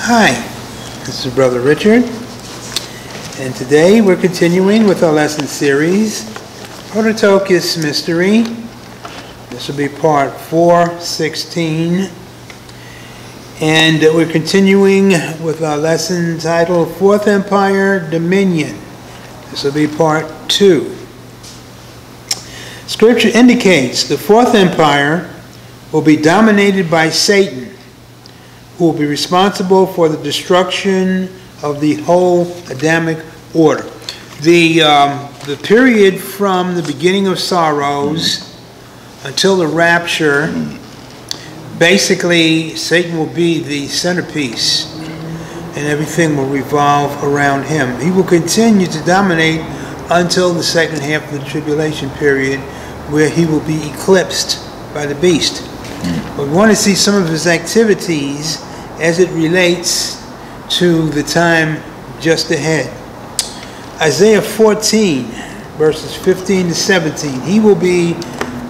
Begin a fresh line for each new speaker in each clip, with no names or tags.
Hi, this is Brother Richard, and today we're continuing with our lesson series, Prototokos Mystery. This will be part 416, and we're continuing with our lesson titled Fourth Empire Dominion. This will be part 2. Scripture indicates the Fourth Empire will be dominated by Satan who will be responsible for the destruction of the whole Adamic order. The, um, the period from the beginning of sorrows until the rapture, basically, Satan will be the centerpiece and everything will revolve around him. He will continue to dominate until the second half of the tribulation period, where he will be eclipsed by the beast. But we want to see some of his activities as it relates to the time just ahead. Isaiah 14, verses 15 to 17. He will be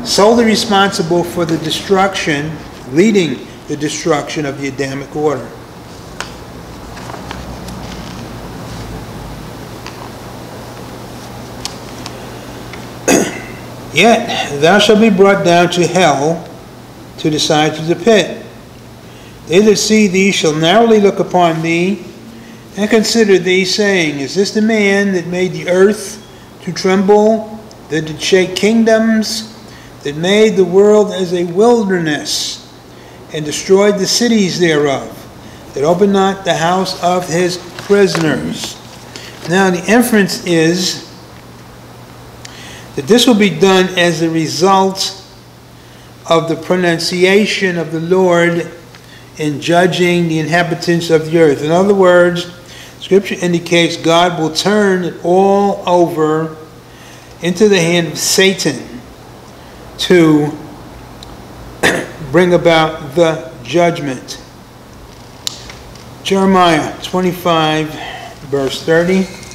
solely responsible for the destruction, leading the destruction of the Adamic order. Yet thou shalt be brought down to hell, to the sides of the pit. They that see thee shall narrowly look upon thee, and consider thee, saying, Is this the man that made the earth to tremble, that did shake kingdoms, that made the world as a wilderness, and destroyed the cities thereof, that opened not the house of his prisoners? Now the inference is that this will be done as a result of the pronunciation of the Lord in judging the inhabitants of the earth. In other words, Scripture indicates God will turn it all over into the hand of Satan to bring about the judgment. Jeremiah 25, verse 30.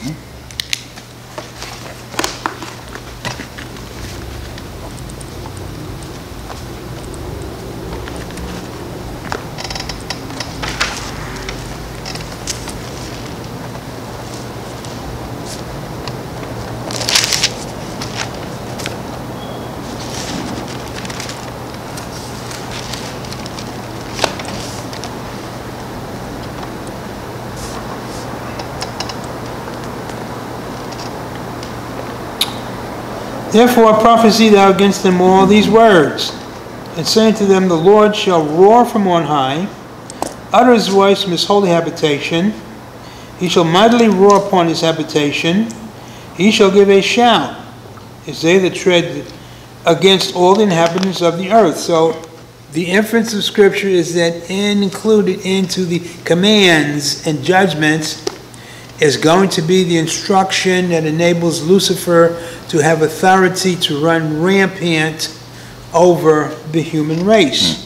Therefore prophesy thou against them all these words, and say unto them, The Lord shall roar from on high, utter his voice from his holy habitation. He shall mightily roar upon his habitation. He shall give a shout, as they that tread against all the inhabitants of the earth. So the inference of Scripture is that included into the commands and judgments is going to be the instruction that enables Lucifer to have authority to run rampant over the human race.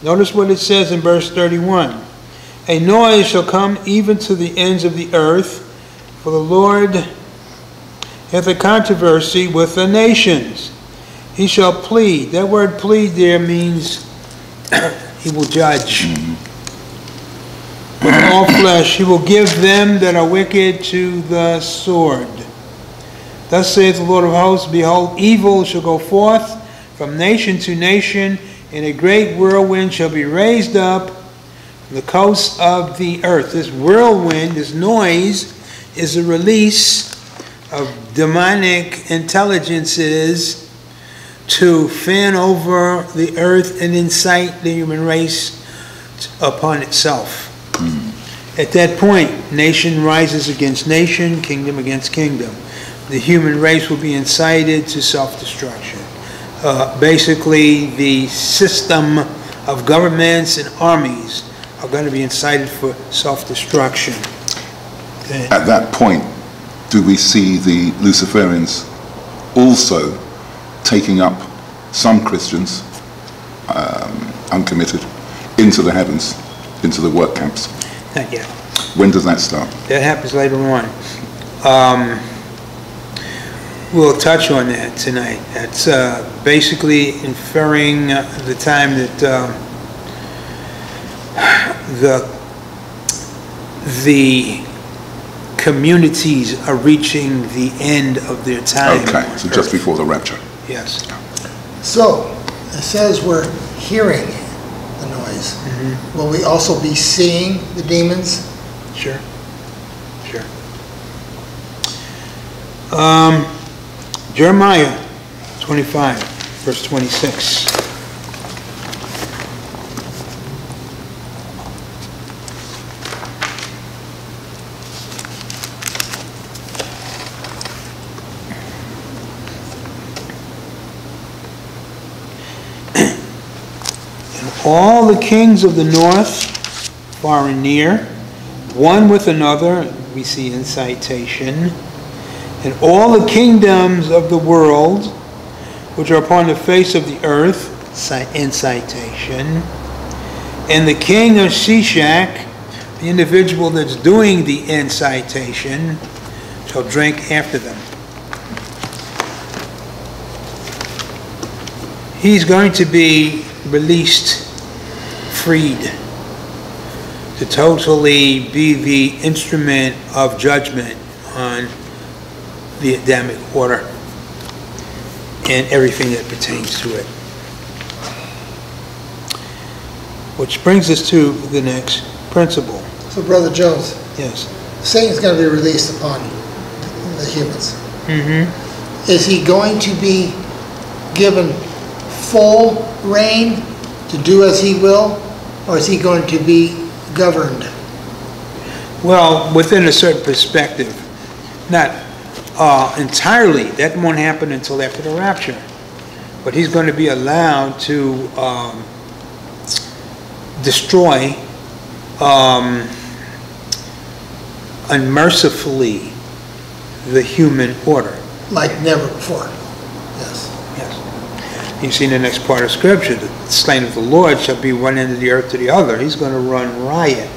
Hmm. Notice what it says in verse 31 A noise shall come even to the ends of the earth, for the Lord hath a controversy with the nations. He shall plead. That word plead there means he will judge. Mm-hmm. With all flesh, he will give them that are wicked to the sword. Thus saith the Lord of hosts, Behold, evil shall go forth from nation to nation, and a great whirlwind shall be raised up from the coasts of the earth. This whirlwind, this noise, is a release of demonic intelligences to fan over the earth and incite the human race upon itself. At that point, nation rises against nation, kingdom against kingdom the human race will be incited to self-destruction. Uh, basically, the system of governments and armies are going to be incited for self-destruction.
At that point, do we see the Luciferians also taking up some Christians, um, uncommitted, into the heavens, into the work camps?
Not yet.
When does that start?
That happens later on. Um, We'll touch on that tonight. That's uh, basically inferring uh, the time that uh, the the communities are reaching the end of their time.
Okay,
on
so just before the rapture.
Yes.
So, it says we're hearing the noise. Will we also be seeing the demons?
Sure, sure. Um, Jeremiah 25, verse 26. And all the kings of the north, far and near, one with another, we see incitation, and all the kingdoms of the world, which are upon the face of the earth, ci- incitation, and the king of Sheshach, the individual that's doing the incitation, shall drink after them. He's going to be released, freed to totally be the instrument of judgment on the Adamic order and everything that pertains to it. Which brings us to the next principle.
So Brother Jones,
Yes.
Satan's going to be released upon the humans.
Mm-hmm.
Is he going to be given full reign to do as he will? Or is he going to be governed?
Well, within a certain perspective, not uh, entirely. That won't happen until after the rapture. But he's going to be allowed to um, destroy um, unmercifully the human order.
Like never before?
You see in the next part of scripture, the slain of the Lord shall be one end of the earth to the other. He's going to run riot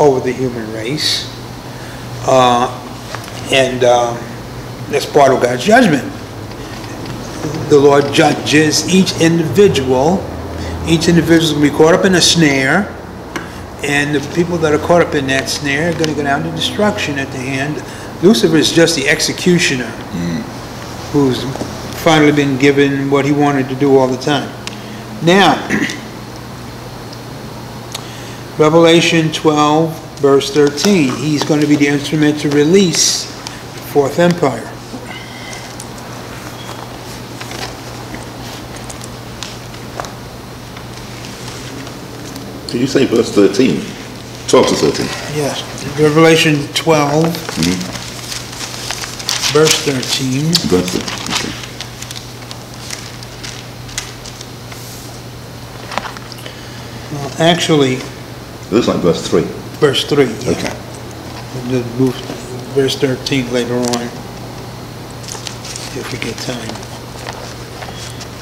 over the human race. Uh, and um, that's part of God's judgment. The Lord judges each individual. Each individual is going to be caught up in a snare. And the people that are caught up in that snare are going to go down to destruction at the hand. Lucifer is just the executioner who's finally been given what he wanted to do all the time. Now, Revelation 12, verse 13, he's going to be the instrument to release the fourth empire.
Did you say verse 13? 12 to 13?
Yes. Revelation 12, mm-hmm. verse 13.
Verse 13, okay.
Actually,
It looks like verse 3.
verse 3. yeah.
Okay.
Move verse 13 later on, if we get time.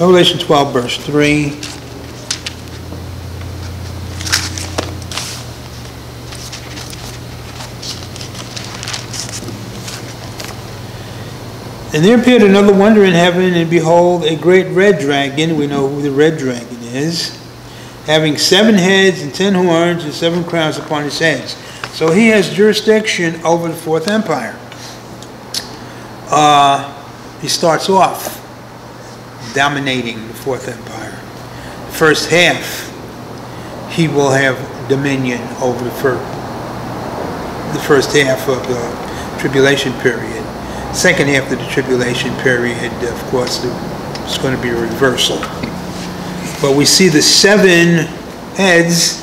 Revelation 12, verse 3. And there appeared another wonder in heaven, and behold, a great red dragon, we know who the red dragon is, having seven heads and ten horns and seven crowns upon his heads. So he has jurisdiction over the fourth empire. Uh, he starts off dominating the fourth empire. First half, he will have dominion over the first, the first half of the tribulation period. Second half of the tribulation period, of course, it's going to be a reversal. But we see the seven heads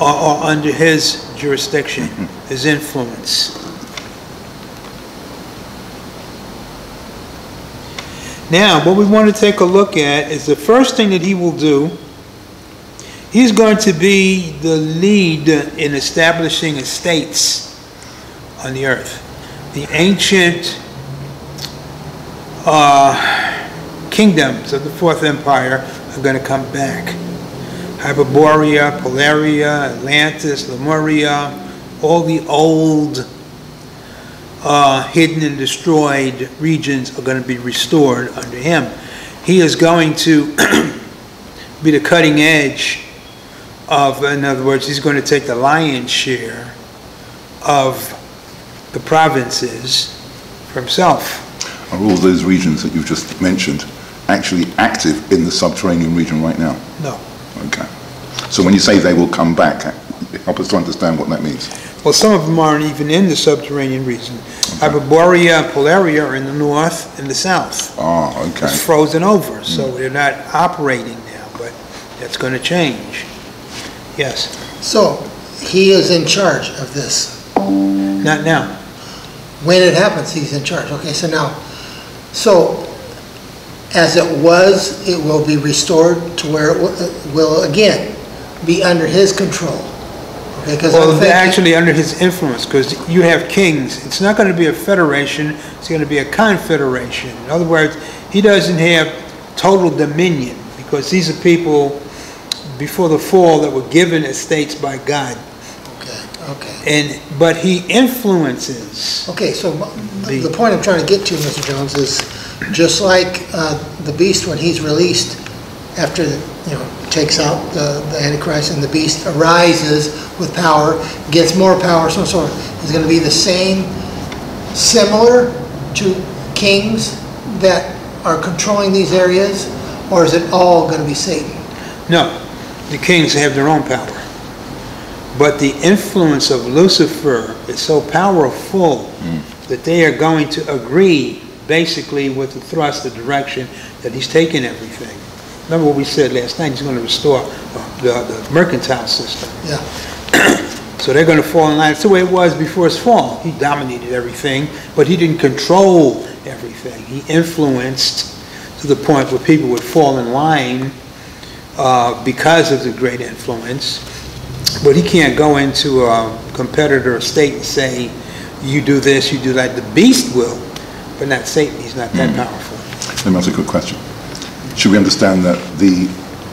are, are under his jurisdiction, his influence. Now, what we want to take a look at is the first thing that he will do. He's going to be the lead in establishing estates on the earth. The ancient uh, kingdoms of the Fourth Empire are going to come back. Hyperborea, Polaria, Atlantis, Lemuria, all the old uh, hidden and destroyed regions are going to be restored under him. He is going to be the cutting edge of, in other words, he's going to take the lion's share of the provinces for himself.
Are all those regions that you've just mentioned actually active in the subterranean region right now?
No.
Okay. So when you say they will come back, help us to understand what that means.
Well, some of them aren't even in the subterranean region. Hyperborea and Polaria are in the north and the south.
Ah, okay.
It's frozen over, so they're not operating now, but that's going to change. Yes,
So, he is in charge of this.
not now.
When it happens, he's in charge. Okay, so now, so as it was, it will be restored to where it will again be under his control. Okay, because
Well,
thinking,
actually under his influence, because you have kings. It's not going to be a federation, it's going to be a confederation. In other words, he doesn't have total dominion, because these are people before the fall that were given estates by God.
okay, okay.
And, but he influences.
Okay, so
The-
the point I'm trying to get to, Mr. Jones, is just like uh, the beast when he's released after, you know, takes out the the Antichrist and the beast arises with power, gets more power, so so is going to be the same, similar to kings that are controlling these areas, or is it all going to be Satan?
No, the kings have their own power. But the influence of Lucifer is so powerful that they are going to agree basically with the thrust, the direction that he's taking everything. Remember what we said last night, he's going to restore uh, the, the mercantile system.
Yeah,
So they're going to fall in line. It's the way it was before his fall. He dominated everything, but he didn't control everything. He influenced to the point where people would fall in line uh, because of the great influence. But he can't go into a competitor state and say, you do this, you do that. The beast will, but not Satan. He's not that powerful.
Let me ask a good question. Should we understand that the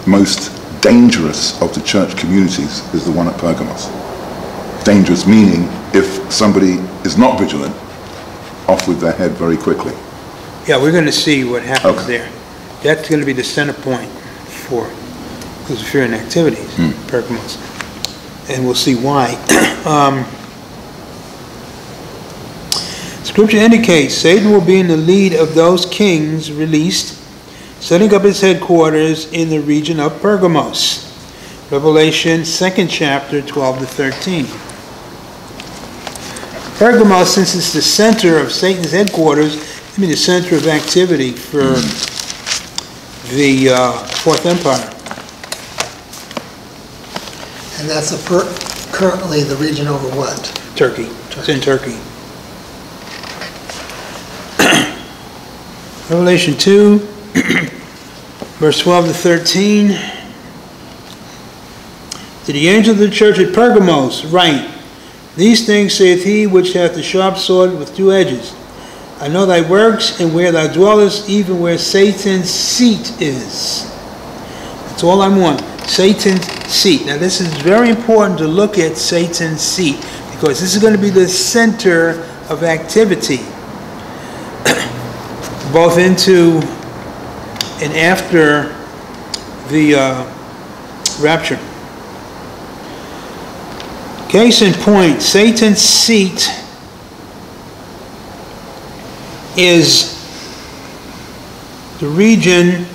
most dangerous of the church communities is the one at Pergamos? Dangerous meaning if somebody is not vigilant, off with their head very quickly.
Yeah, we're going to see what happens
Okay.
there. That's going to be the center point for Luciferian activities, Pergamos. And we'll see why. Um, Scripture indicates Satan will be in the lead of those kings released, setting up his headquarters in the region of Pergamos. Revelation, 2nd chapter, 12 to 13. Pergamos, since it's the center of Satan's headquarters, I mean the center of activity for the uh, Fourth Empire.
and that's per, currently the region over what?
Turkey. It's in Turkey. Revelation 2, verse 12 to 13. To the angel of the church at Pergamos, write, These things saith he which hath the sharp sword with two edges. I know thy works, and where thou dwellest, even where Satan's seat is. That's all I'm on. Satan's seat. Now, this is very important to look at Satan's seat because this is going to be the center of activity, both into and after the uh, rapture. Case in point, Satan's seat is the region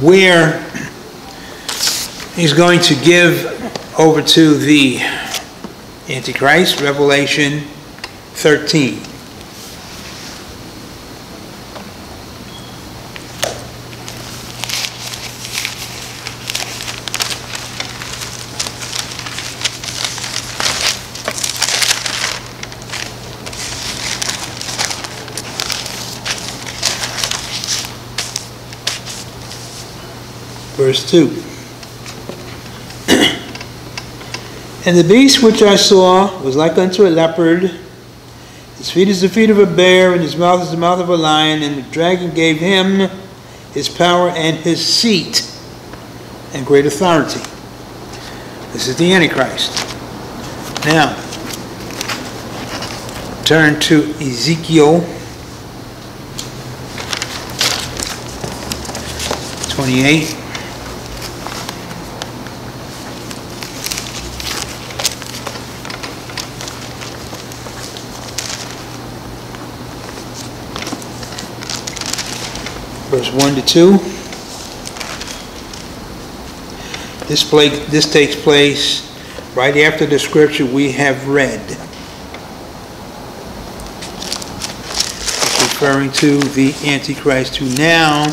where he's going to give over to the Antichrist, Revelation 13. Verse 2. And the beast which I saw was like unto a leopard. His feet is the feet of a bear, and his mouth is the mouth of a lion. And the dragon gave him his power and his seat and great authority. This is the Antichrist. Now, turn to Ezekiel 28. Verse 1 to 2. This, pla- this takes place right after the scripture we have read. It's referring to the Antichrist who now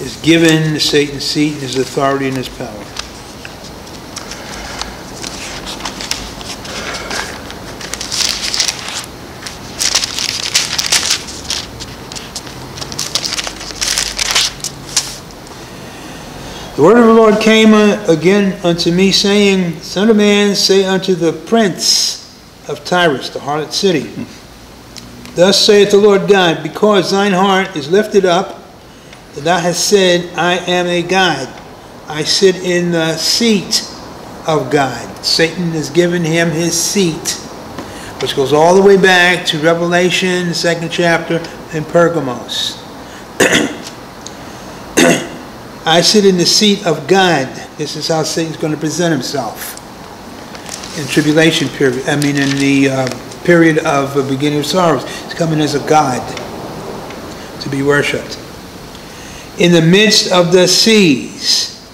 is given the Satan's seat, his authority, and his power. Lord came again unto me, saying, Son of man, say unto the prince of Tyrus, the harlot city, Thus saith the Lord God, because thine heart is lifted up, that thou hast said, I am a God. I sit in the seat of God. Satan has given him his seat, which goes all the way back to Revelation, second chapter, and Pergamos. I sit in the seat of God. This is how Satan's going to present himself in tribulation period. I mean, in the uh, period of the beginning of sorrows, he's coming as a God to be worshipped. In the midst of the seas,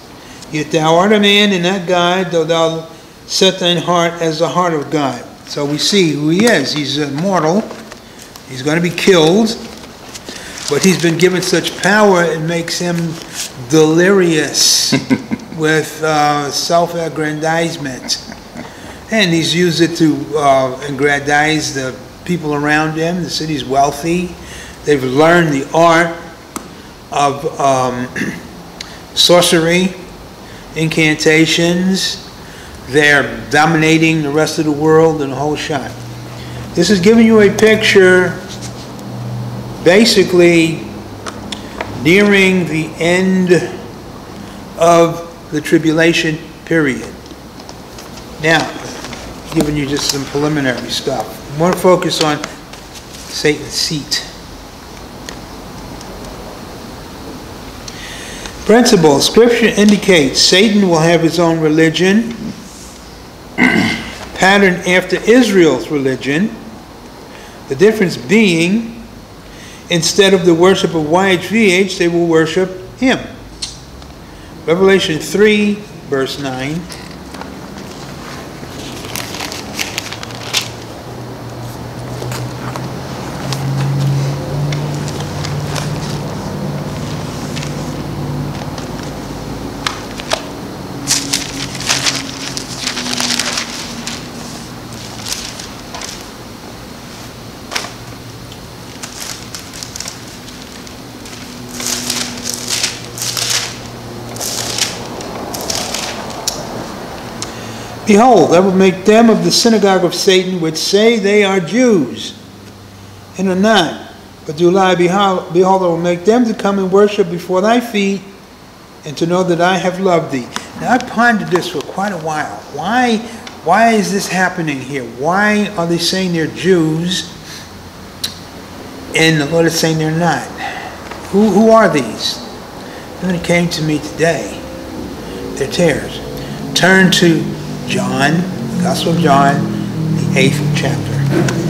yet thou art a man and not God, though thou set thine heart as the heart of God. So we see who he is. He's immortal. He's going to be killed. But he's been given such power, it makes him delirious with uh, self-aggrandizement. And he's used it to uh, aggrandize the people around him. The city's wealthy. They've learned the art of um, sorcery, incantations. They're dominating the rest of the world and the whole shot. This is giving you a picture basically nearing the end of the tribulation period. Now, giving you just some preliminary stuff. More focus on Satan's seat. Principle. Scripture indicates Satan will have his own religion, patterned after Israel's religion. The difference being instead of the worship of YHVH, they will worship him. Revelation 3, verse 9. Behold, I will make them of the synagogue of Satan, which say they are Jews, and are not, but do lie. Behold, behold, I will make them to come and worship before thy feet, and to know that I have loved thee. Now, I pondered this for quite a while. Why, why is this happening here? Why are they saying they're Jews, and the Lord is saying they're not? Who, who are these? And it came to me today. They're tares. Turn to John, Gospel of John, the eighth chapter.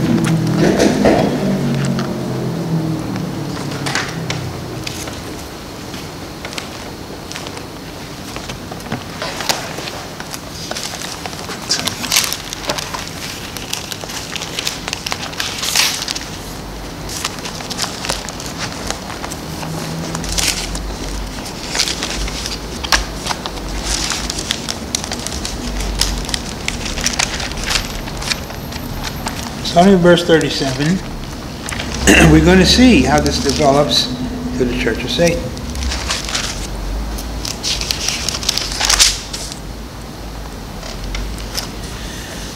Starting in verse 37, we're going to see how this develops to the Church of Satan.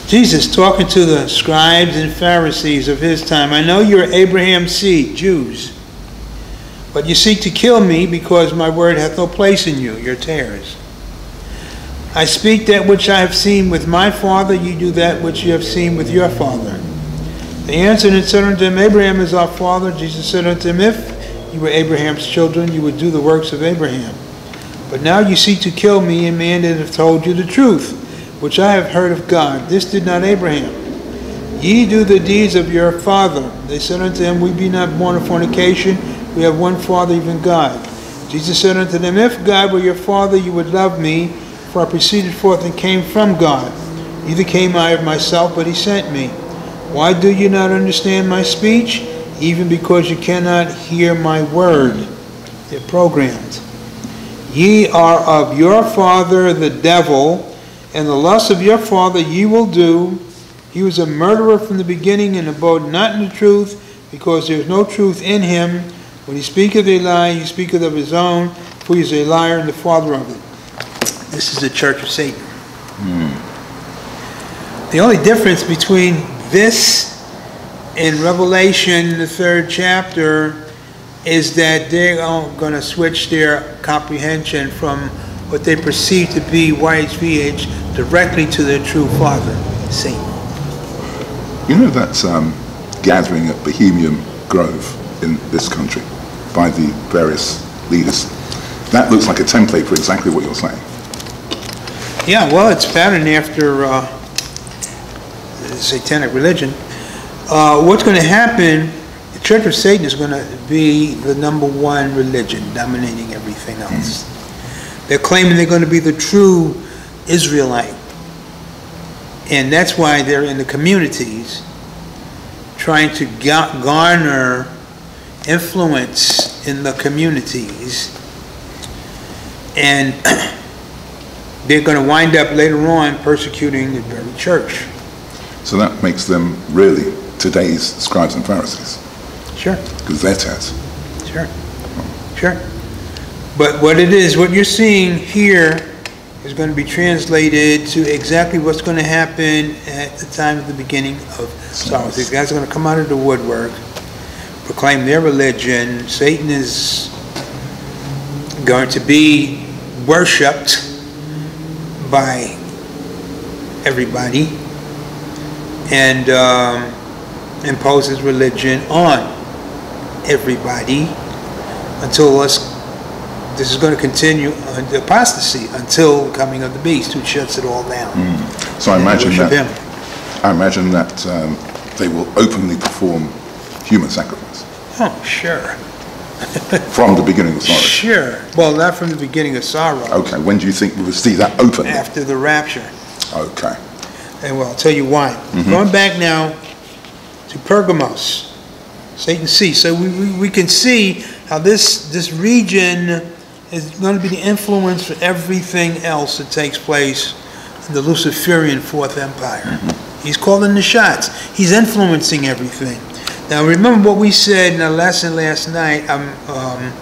Jesus talking to the scribes and Pharisees of his time, I know you're Abraham's seed, Jews, but you seek to kill me because my word hath no place in you, your tares. I speak that which I have seen with my father, you do that which you have seen with you're father. They answered and said unto him, Abraham is our father. Jesus said unto him, If you were Abraham's children, you would do the works of Abraham. But now you seek to kill me, a man that have told you the truth, which I have heard of God. This did not Abraham. Ye do the deeds of your father. They said unto him, We be not born of fornication, We have one Father, even God. Jesus said unto them, If God were your Father, you would love me, for I proceeded forth and came from God. Neither came I of myself, but he sent me. Why do you not understand my speech? Even because you cannot hear my word. They're programmed. Ye are of your father the devil, and the lust of your father ye will do. He was a murderer from the beginning and abode not in the truth, because there is no truth in him. When he speaketh a lie, he speaketh of his own, for he is a liar and the father of it. This is the church of Satan. Hmm. The only difference between this in Revelation, the third chapter, is that they're going to switch their comprehension from what they perceive to be YHVH directly to their true father, Satan.
You know that um, gathering at Bohemian Grove in this country by the various leaders? That looks like a template for exactly what you're saying.
Yeah, well, it's patterned after uh, the satanic religion. Uh, what's going to happen, the Church of Satan is going to be the number one religion, dominating everything else. They're claiming they're going to be the true Israelite. And that's why they're in the communities trying to ga- garner influence in the communities. And they're going to wind up later on persecuting the very church.
So that makes them really today's scribes and Pharisees,
Sure,
because they're
sure, sure. But what it is, what you're seeing here is going to be translated to exactly what's going to happen at the time of the beginning of sorrows. These guys are going to come out of the woodwork, proclaim their religion. Satan is going to be worshipped by everybody and um, impose his religion on everybody until us this is going to continue on the apostasy until the coming of the beast who shuts it all down.
So I imagine that. I imagine that um, they will openly perform human sacrifice
Oh, sure,
from the beginning of sorrow.
sure. Well, not from the beginning of sorrow,
Okay, when do you think we will see that open?
after the rapture.
Okay.
And well, I'll tell you why. Going back now to Pergamos, Satan sees. So we, we, we can see how this, this region is going to be the influence for everything else that takes place in the Luciferian Fourth Empire. He's calling the shots. He's influencing everything. Now remember what we said in our lesson last night. Um, um,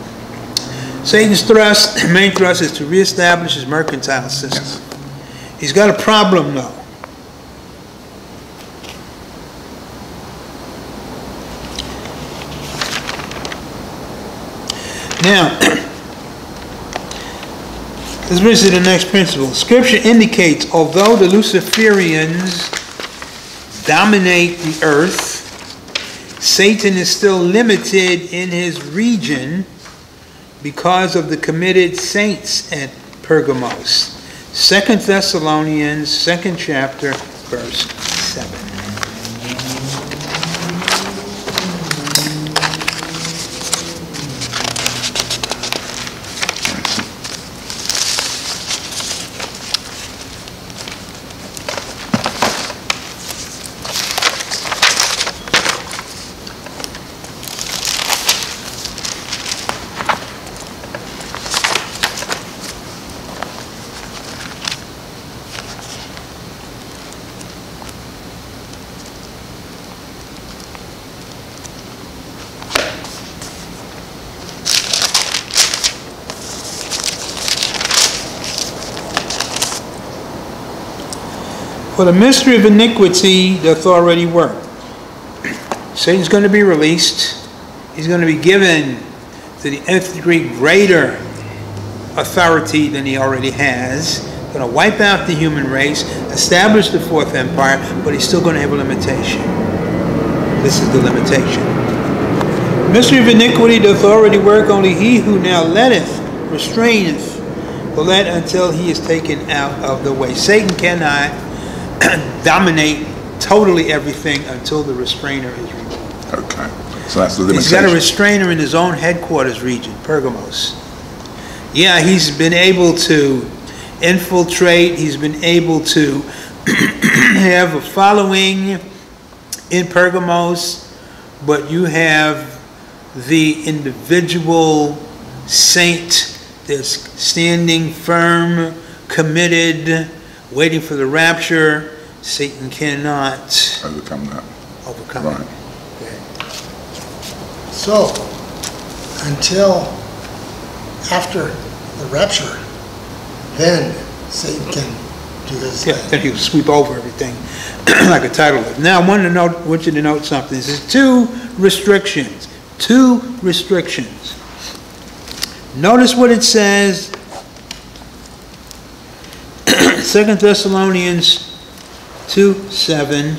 Satan's thrust, main thrust, is to reestablish his mercantile system. He's got a problem though. Now, this brings us to the next principle. Scripture indicates although the Luciferians dominate the earth, Satan is still limited in his region because of the committed saints at Pergamos. Second Thessalonians, second chapter, verse 7. For the mystery of iniquity doth already work. Satan's going to be released. He's going to be given to the nth degree greater authority than he already has. Going to wipe out the human race, establish the fourth empire, but he's still going to have a limitation. This is the limitation. Mystery of iniquity doth already work, only he who now letteth, restraineth, will let until he is taken out of the way. Satan cannot dominate totally everything until the restrainer is removed.
Okay. So that's the
He's got a restrainer in his own headquarters region, Pergamos. Yeah, he's been able to infiltrate, he's been able to have a following in Pergamos, but you have the individual saint that's standing firm, committed, waiting for the rapture. Satan cannot
Overcome that.
overcome
Right.
Okay.
So, until after the rapture, then Satan can do his
Yeah,
thing.
then he'll sweep over everything like a tidal wave. Now, I wanted to note, want you to note something. This is two restrictions, two restrictions. Notice what it says, Second Thessalonians 2, 7.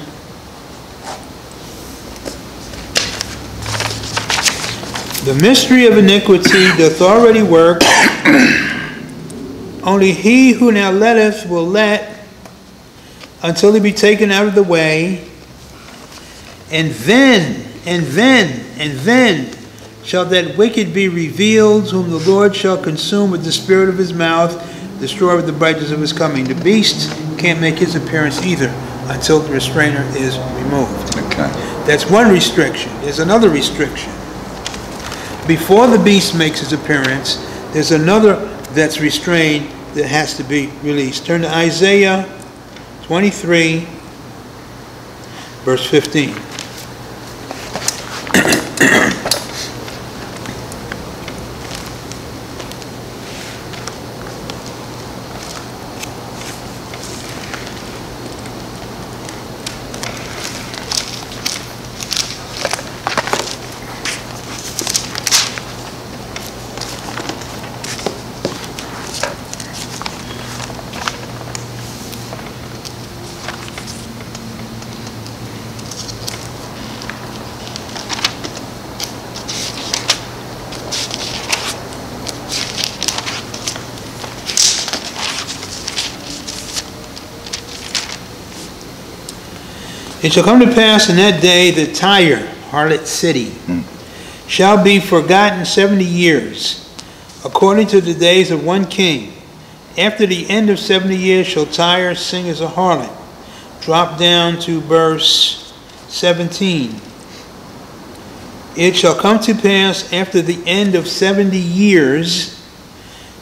The mystery of iniquity doth already work. Only he who now letteth will let until he be taken out of the way. And then, and then, and then shall that wicked be revealed, whom the Lord shall consume with the spirit of his mouth, destroy with the brightness of his coming. The beast can't make his appearance either until the restrainer is removed.
Okay.
That's one restriction. There's another restriction. Before the beast makes his appearance, there's another that's restrained that has to be released. Turn to Isaiah 23, verse 15. It shall come to pass in that day that Tyre, harlot city, shall be forgotten seventy years, according to the days of one king. After the end of seventy years shall Tyre sing as a harlot. Drop down to verse seventeen. It shall come to pass after the end of seventy years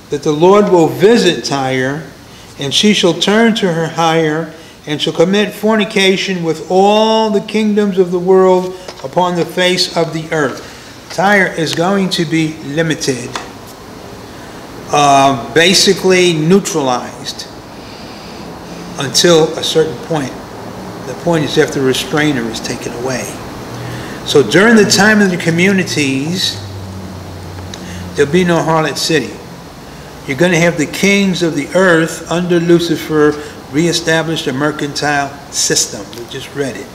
that the Lord will visit Tyre, and she shall turn to her hire, and shall commit fornication with all the kingdoms of the world upon the face of the earth. Tyre is going to be limited, uh, basically neutralized until a certain point. The point is after the restrainer is taken away. So during the time of the communities, there'll be no harlot city. You're going to have the kings of the earth under Lucifer reestablish a mercantile system. We just read it.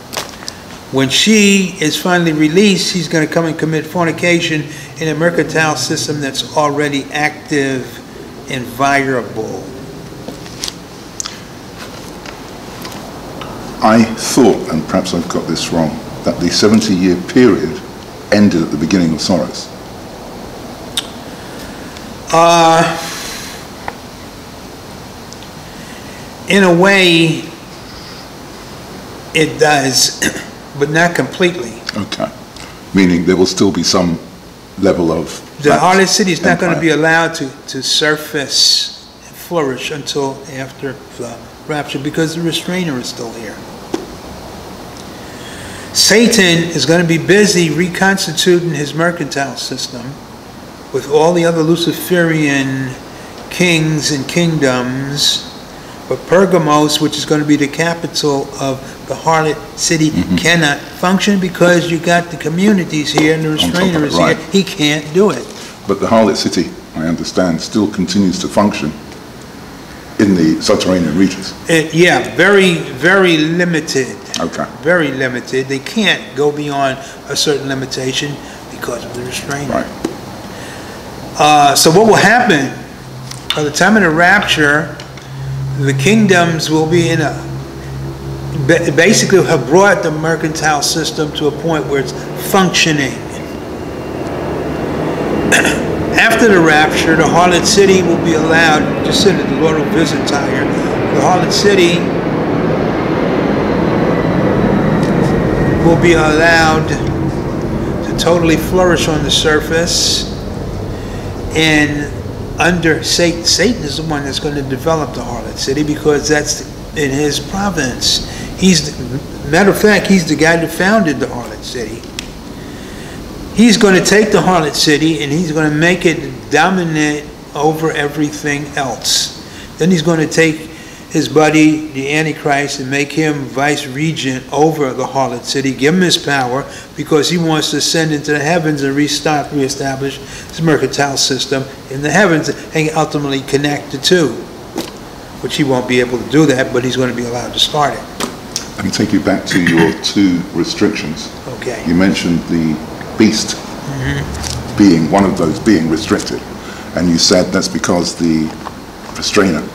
When she is finally released, she's going to come and commit fornication in a mercantile system that's already active and viable.
I thought, and perhaps I've got this wrong, that the 70-year period ended at the beginning of sorrows.
Uh, in a way, it does, but not completely.
Okay. Meaning there will still be some level of...
The harlot city is not going to be allowed to, to surface and flourish until after the rapture because the restrainer is still here. Satan is going to be busy reconstituting his mercantile system with all the other Luciferian kings and kingdoms. But Pergamos, which is going to be the capital of the harlot city, cannot function because you got the communities here and the restrainer is here. He can't do it.
But the harlot city, I understand, still continues to function in the subterranean regions.
It, yeah, very, very limited.
Okay.
Very limited. They can't go beyond a certain limitation because of the restrainer.
Right.
Uh, so what will happen, by the time of the rapture, the kingdoms will be in a basically have brought the mercantile system to a point where it's functioning. After the rapture, the harlot city will be allowed, just said that the Lord will visit Tyre. The harlot city will be allowed to totally flourish on the surface. And under Satan, Satan is the one that's going to develop the harlot city because that's in his province. He's, matter of fact, he's the guy that founded the harlot city. He's going to take the harlot city and he's going to make it dominant over everything else. Then he's going to take his buddy, the Antichrist, and make him vice regent over the harlot city, give him his power, because he wants to ascend into the heavens and restart, reestablish his mercantile system in the heavens and ultimately connect the two. Which he won't be able to do that, but he's going to be allowed to start it.
Let me take you back to your two restrictions.
Okay.
You mentioned the beast mm-hmm. being, one of those being restricted, and you said that's because the restrainer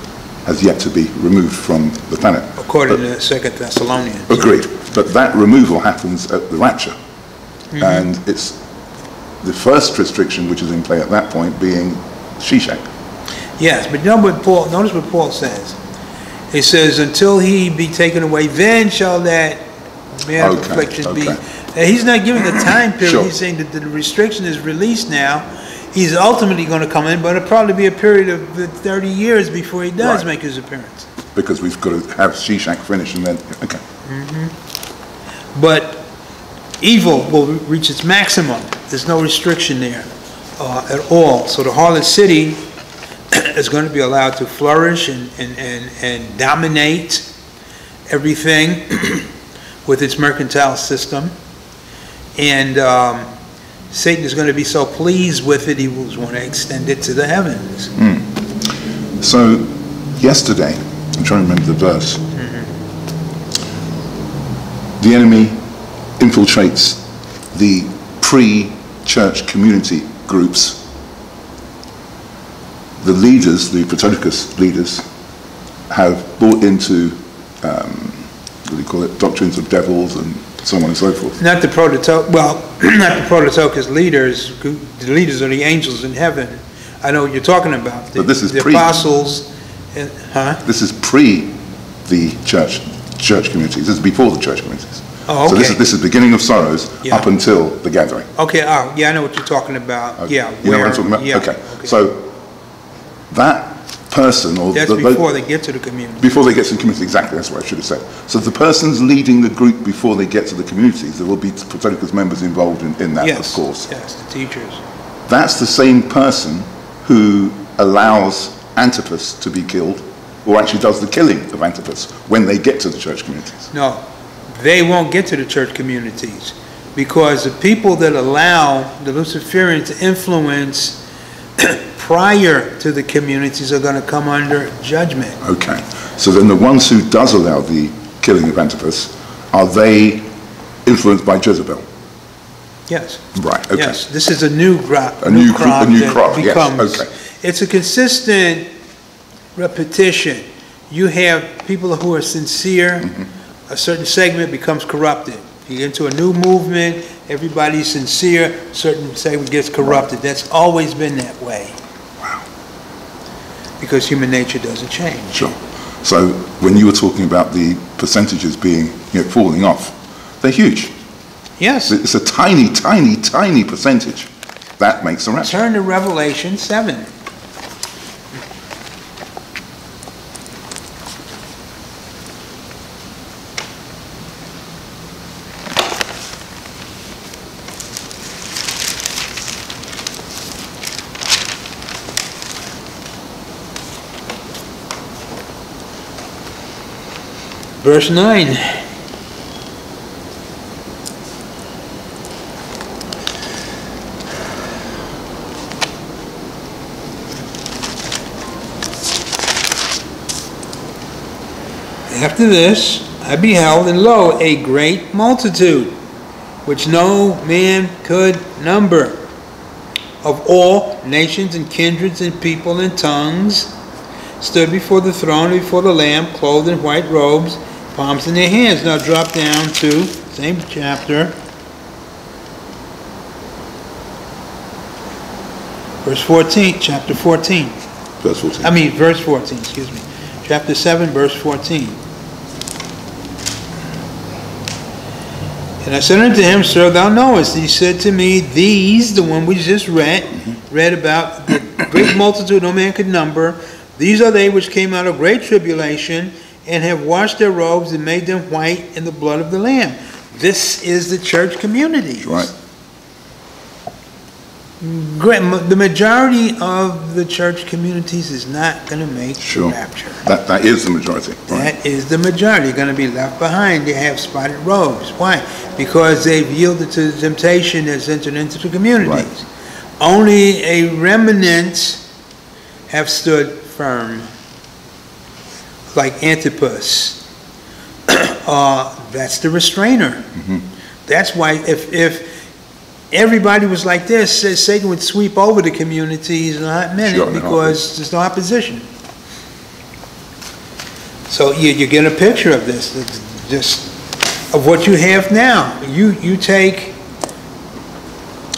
has yet to be removed from the planet.
According to Second Thessalonians.
Agreed, but that removal happens at the rapture. Mm-hmm. And it's the first restriction which is in play at that point being Sheshach.
Yes, but know what Paul, notice what Paul says. He says, until he be taken away, then shall that man of
Okay,
affliction be. And he's not giving the time period,
Sure.
he's saying that the restriction is released now. He's ultimately gonna come in, but it'll probably be a period of thirty years before he does
Right.
make his appearance.
because we've got to have Sheshach finish and then, okay.
But evil will reach its maximum. There's no restriction there uh, at all. So the harlot city is going to be allowed to flourish and, and, and, and dominate everything with its mercantile system. And um, Satan is going to be so pleased with it, he will want to extend it to the heavens.
So, yesterday, I'm trying to remember the verse. The enemy infiltrates the pre-church community groups. The leaders, the Prototokos leaders, have bought into, um, what do you call it, doctrines of devils and so on and so forth.
Not the prototype, well, not the prototype Prototokos leaders, the leaders are the angels in heaven. I know what you're talking about. The-
But this is
The
pre-
apostles, and- huh?
This is pre the church, church communities. This is before the church communities.
Oh,
So this is, this is beginning of sorrows
Yeah.
up until the gathering.
Okay, oh, yeah, I know what you're talking about,
Okay.
yeah.
You know what I'm talking about?
yeah,
okay. Okay. So that person or.
That's
the-
before they get to the community.
Before they get to the community, exactly, that's what I should have said. So the person's leading the group before they get to the communities, there will be Prototokos members involved in, in that, of course.
Yes, the teachers.
That's the same person who allows Antipas to be killed, or actually does the killing of Antipas when they get to the church communities.
No, they won't get to the church communities because the people that allow the Luciferian to influence prior to the communities are going to come under judgment.
Okay, so then the ones who does allow the killing of Antipas, are they influenced by Jezebel?
Yes.
Right, okay.
Yes, this is a new crop.
A new cro- a new crop, yes,
becomes-
okay.
It's a consistent repetition. You have people who are sincere,
Mm-hmm.
a certain segment becomes corrupted. You get into a new movement, everybody's sincere, certain segment gets corrupted. That's always been that way. Because human nature doesn't change.
Sure. So when you were talking about the percentages being, you know, falling off, they're huge.
Yes,
It's a tiny, tiny, tiny percentage. That makes a rapture.
turn to Revelation 7. Verse 9. After this, I beheld, and lo, a great multitude, which no man could number, of all nations and kindreds and people and tongues, stood before the throne, before the Lamb, clothed in white robes, palms in their hands. Now drop down to, same chapter. Verse 14, chapter 14.
Verse 14.
I mean, verse 14, excuse me. Chapter 7, verse 14. And I said unto him, Sir, thou knowest. He said to me, These, the one we just read, read about the great multitude no man could number, these are they which came out of great tribulation and have washed their robes and made them white in the blood of the Lamb. This is the church community.
Right.
The majority of the church communities is not going to make the
Sure.
rapture.
That, that is the majority. Right.
That is the majority, going to be left behind. They have spotted robes. Why? Because they've yielded to the temptation that's entered into the communities. Only a remnant have stood firm, like Antipas. Uh, that's the restrainer. That's why if, if everybody was like this, Satan would sweep over the communities in a hot
Sure,
minute
heartbeat.
because there's no opposition. So you, you get a picture of this, it's just of what you have now. You, you take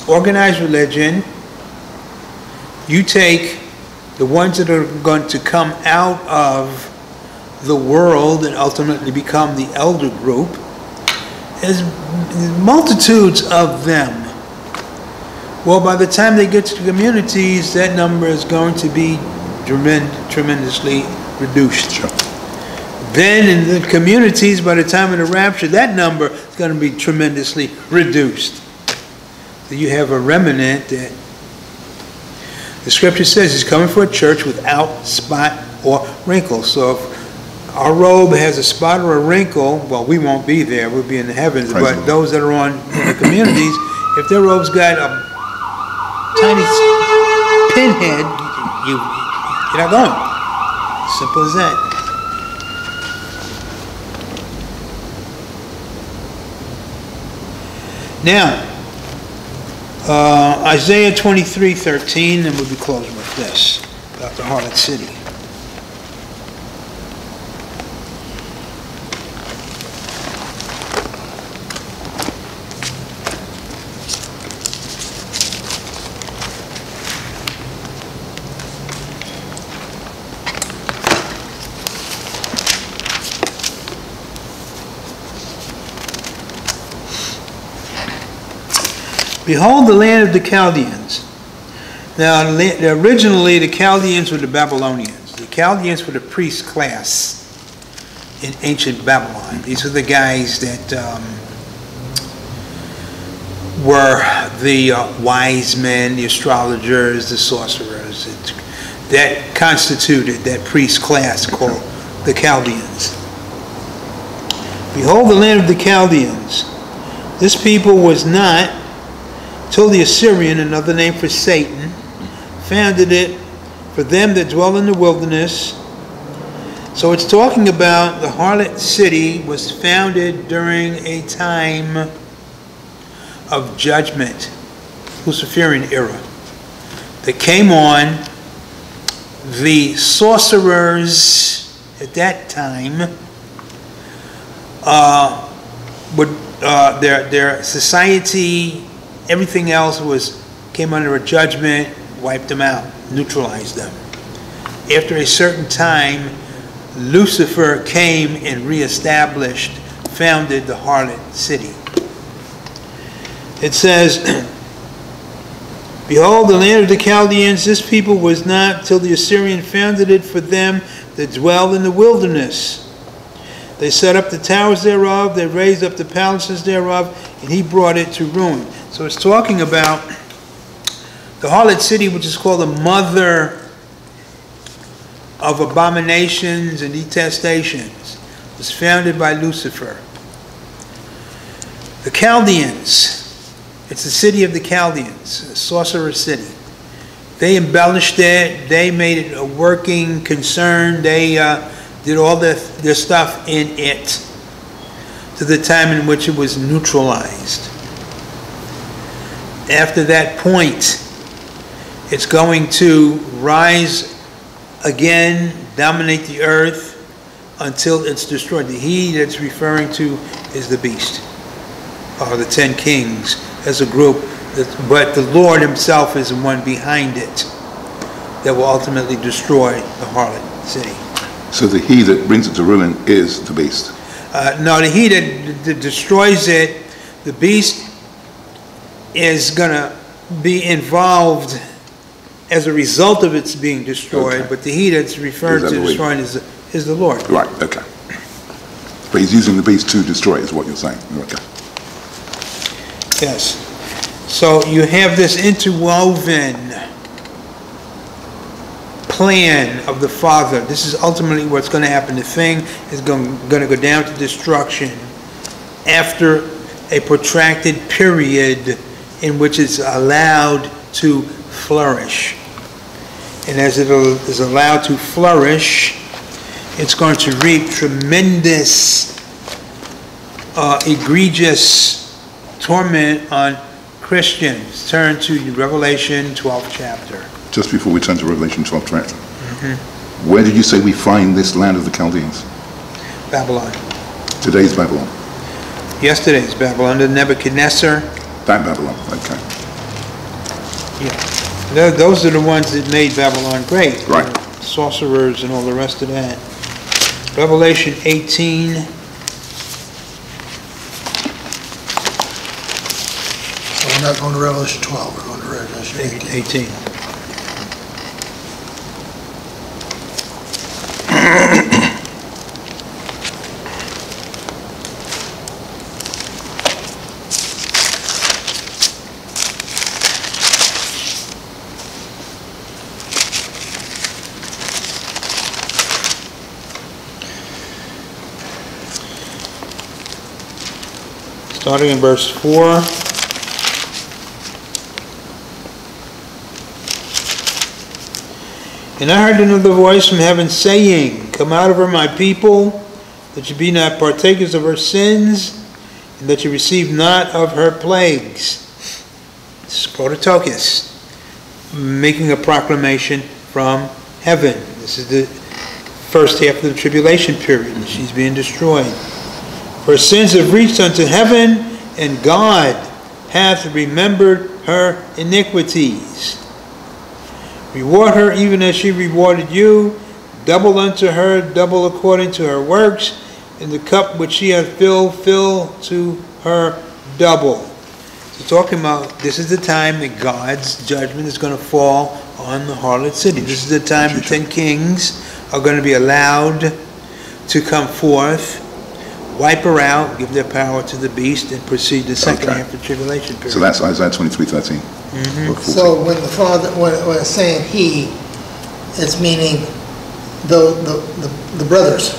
organized religion, you take the ones that are going to come out of the world and ultimately become the elder group, there's multitudes of them. Well, by the time they get to the communities, that number is going to be tremen- tremendously reduced. Then in the communities, by the time of the rapture, that number is going to be tremendously reduced. So you have a remnant that the scripture says is coming for a church without spot or wrinkle. So if our robe has a spot or a wrinkle, well, we won't be there. We'll be in the heavens.
Praise
but those that are on the communities, if their robe's got a tiny pinhead, you, you're not going. Simple as that. Now, uh, Isaiah 23, 13, and we'll be closing with this, about the harlot city. Behold the land of the Chaldeans. Now, originally, the Chaldeans were the Babylonians. The Chaldeans were the priest class in ancient Babylon. These are the guys that um, were the uh, wise men, the astrologers, the sorcerers, that- that constituted that priest class called the Chaldeans. Behold the land of the Chaldeans. This people was not till the Assyrian, another name for Satan, founded it for them that dwell in the wilderness. So it's talking about the harlot city was founded during a time of judgment, Luciferian era, that came on the sorcerers at that time uh, would uh, their their society everything else was came under a judgment, wiped them out, neutralized them. After a certain time, Lucifer came and reestablished, founded the harlot city. It says, Behold, the land of the Chaldeans, this people was not till the Assyrian founded it for them that dwell in the wilderness. They set up the towers thereof, they raised up the palaces thereof, and he brought it to ruin. So it's talking about the harlot city, which is called the mother of abominations and detestations, was founded by Lucifer. The Chaldeans, it's the city of the Chaldeans, a sorcerer city. They embellished it, they made it a working concern, they uh, did all their, their stuff in it to the time in which it was neutralized. After that point, it's going to rise again, dominate the earth until it's destroyed. The he that's referring to is the beast, or the ten kings as a group, but the Lord himself is the one behind it that will ultimately destroy the harlot city.
So the he that brings it to ruin is the beast.
Uh, no, the he that, that destroys it, the beast is gonna be involved as a result of its being destroyed,
Okay.
but the he that's referred
Is
to destroying is, is the Lord.
Right, okay. But he's using the beast to destroy, is what you're saying. Okay.
Yes. So you have this interwoven plan of the Father. This is ultimately what's going to happen. The thing is going, going to go down to destruction after a protracted period in which it's allowed to flourish. And as it is allowed to flourish, it's going to reap tremendous, uh, egregious torment on Christians. Turn to Revelation 12th chapter.
Just before we turn to Revelation 12 chapter. Mm-hmm. Where did you say we find this land of the Chaldeans?
Babylon.
Today's Babylon.
Yesterday's Babylon, the Nebuchadnezzar.
That Babylon, okay.
Tho- Those are the ones that made Babylon great.
Right.
Sorcerers and all the rest of that. Revelation 18,
So we're not going to Revelation 12, we're going to Revelation 18.
18. Starting in verse 4. And I heard another voice from heaven saying, Come out of her, my people, that you be not partakers of her sins, and that you receive not of her plagues. This is Prototokos, making a proclamation from heaven. This is the first half of the tribulation period, she's being destroyed. Her sins have reached unto heaven, and God hath remembered her iniquities. Reward her even as she rewarded you, double unto her, double according to her works, and the cup which she hath filled, fill to her double. So talking about, this is the time that God's judgment is going to fall on the harlot city. This is the time the ten kings are going to be allowed to come forth, wipe her out, give their power to the beast, and proceed the second
Okay.
half of the tribulation period.
So that's Isaiah 23, 13.
Mm-hmm.
So when the Father, when, when it's saying "he," it's meaning the, the, the- the brothers.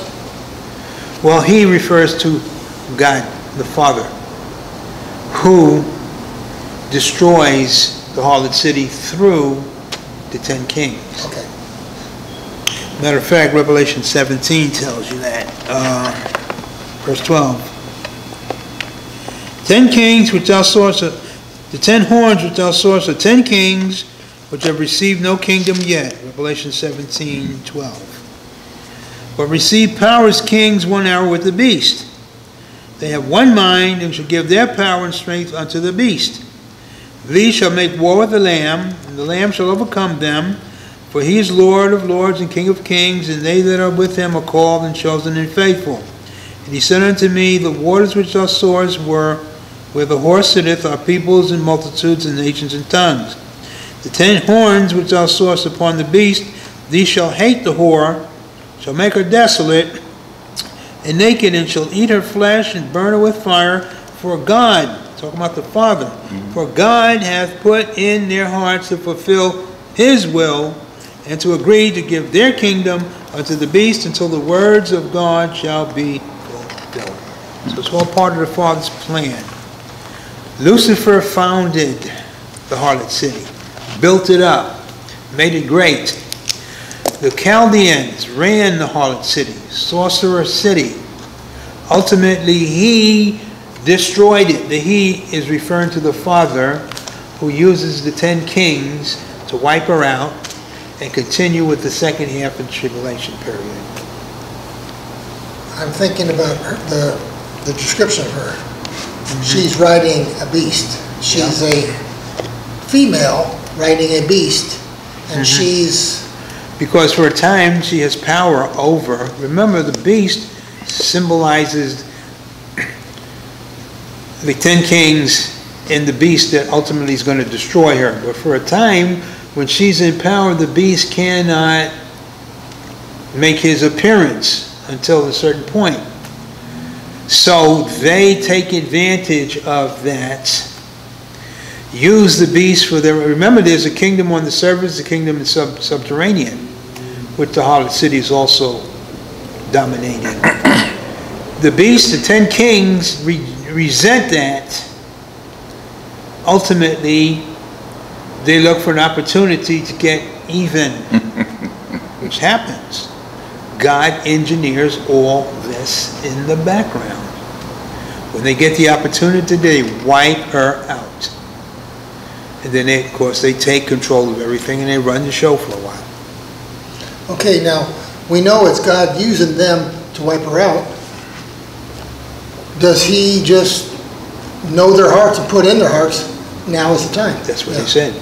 Well, he refers to God, the Father, who destroys the harlot city through the ten kings.
Okay.
Matter of fact, Revelation 17 tells you that. Uh, verse 12. Ten kings which thou sawest, the ten horns which thou sawest are ten kings which have received no kingdom yet. Revelation 17, 12. But receive power as kings one hour with the beast. They have one mind and shall give their power and strength unto the beast. These shall make war with the Lamb, and the Lamb shall overcome them, for he is Lord of lords and King of kings, and they that are with him are called and chosen and faithful. And he said unto me, The waters which thou sawest were where the horse sitteth are peoples and multitudes and nations and tongues. The ten horns which thou sawest upon the beast, these shall hate the whore, shall make her desolate, and naked, and shall eat her flesh and burn her with fire. For God, talking about the Father, mm-hmm. for God hath put in their hearts to fulfill his will, and to agree to give their kingdom unto the beast until the words of God shall be. So it's all part of the Father's plan. Lucifer founded the harlot city, built it up, made it great. The Chaldeans ran the harlot city, sorcerer city. Ultimately, he destroyed it. The he is referring to the Father who uses the ten kings to wipe her out and continue with the second half of the tribulation period.
I'm thinking about the, the description of her. Mm-hmm. She's riding a beast. She's a female riding a beast, and mm-hmm. she's,
Because for a time, she has power over, remember, the beast symbolizes the ten kings and the beast that ultimately is going to destroy her. But for a time, when she's in power, the beast cannot make his appearance until a certain point. So they take advantage of that, use the beast for their, remember, there's a kingdom on the surface, a kingdom in sub subterranean, which the harlot city is also dominating. The beast, the ten kings re- resent that. Ultimately, they look for an opportunity to get even, which happens. God engineers all this in the background. When they get the opportunity, they wipe her out. And then, they, of course, they take control of everything and they run the show for a while.
okay, now, we know it's God using them to wipe her out. Does he just know their hearts and put in their hearts, now is the time?
That's what
Yeah.
they said.